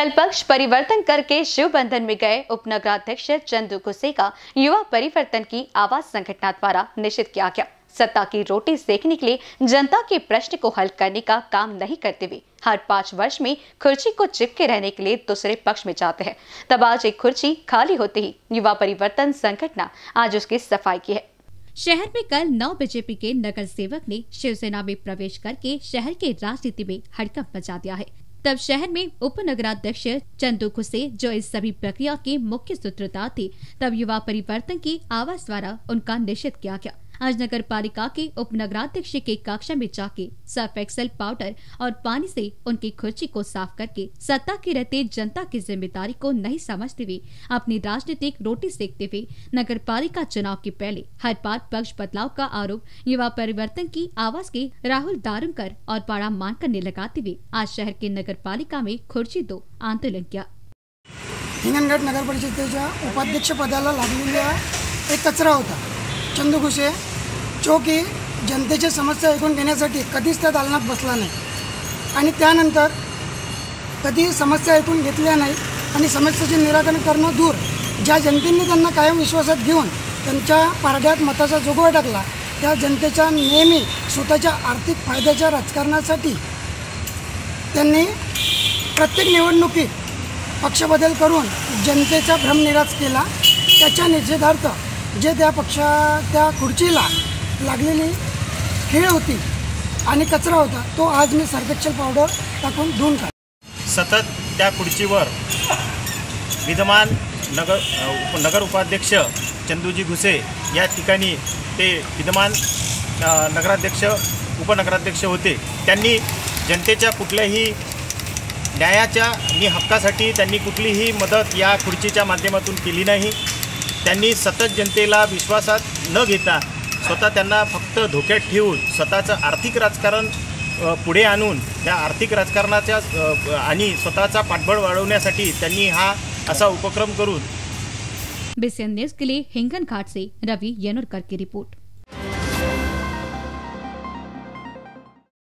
कल पक्ष परिवर्तन करके शिव बंधन में गए उपनगराध्यक्ष चंदू कुसे का युवा परिवर्तन की आवाज़ संगठना द्वारा निश्चित किया गया। सत्ता की रोटी सेकने के लिए जनता के प्रश्न को हल करने का काम नहीं करते हुए हर पाँच वर्ष में खुर्ची को चिपके रहने के लिए दूसरे पक्ष में जाते हैं। तब आज एक खुर्ची खाली होते ही युवा परिवर्तन संगठन आज उसकी सफ़ाई की है। शहर में कल नौ बीजेपी के नगर सेवक ने शिवसेना में प्रवेश करके शहर के राजनीति में हड़कंप मचा दिया है। तब शहर में उप नगराध्यक्ष चंदू खुसे, जो इस सभी प्रक्रिया के मुख्य सूत्रता थे, तब युवा परिवर्तन की आवाज़ द्वारा उनका निषेध किया गया। आज नगर पालिका के उप नगराध्यक्ष के कक्षा में जाके सर्फ एक्सल पाउडर और पानी से उनकी खुर्ची को साफ़ करके सत्ता के रहते जनता की ज़िम्मेदारी को नहीं समझते हुए अपनी राजनीतिक रोटी सेकते हुए नगर पालिका चुनाव के पहले हर बार पक्ष बदलाव का आरोप युवा परिवर्तन की आवाज़ के राहुल दारुमकर और पाड़ा मानकर ने लगाते हुए आज शहर के नगर पालिका में खुर्ची दो आंदोलन किया। हिंगणघाट नगर परिषदेच्या उपाध्यक्ष पदाला लागलेला एक कचरा होता. चंदू घुसे जो की जनतेच्या समस्या ऐकून घेण्यासाठी कधीच त्या दालनात बसला नाही. आणि त्यानंतर कधी समस्या ऐकून घेतल्या नाही आणि समस्येचे निराकरण करणं दूर ज्या जनतेने त्यांना कायम विश्वासात घेऊन त्यांच्या पारड्यात मताचा जोगवा टाकला त्या जनतेच्या नेहमी स्वतःच्या आर्थिक फायद्याच्या राजकारणासाठी त्यांनी प्रत्येक निवडणुकीत पक्षबदल करून जनतेचा भ्रमनिराश केला. त्याच्या निषेधार्थ जे त्या पक्षा त्या खुर्चीला लागलेली खेळ होती आणि कचरा होता तो आज मी सर्फेक्शल पावडर टाकून धुवून काढ सतत त्या खुर्चीवर विद्यमान नगर नगर उपाध्यक्ष चंदूजी घुसे या ठिकाणी ते विद्यमान नगराध्यक्ष उपनगराध्यक्ष होते. त्यांनी जनतेच्या कुठल्याही न्यायाच्या आणि हक्कासाठी त्यांनी कुठलीही मदत या खुर्चीच्या माध्यमातून केली नाही. त्यांनी सतत जनतेला विश्वासात न घेता स्वतः त्यांना फक्त धोक्यात ठेवून स्वतःचं आर्थिक राजकारण पुढे आणून त्या आर्थिक राजकारणाच्या आणि स्वतःचा पाठबळ वाढवण्यासाठी त्यांनी हा असा उपक्रम करून बीसीएन न्यूज के लिए हिंगन घाट से रवि येनुरकर की रिपोर्ट।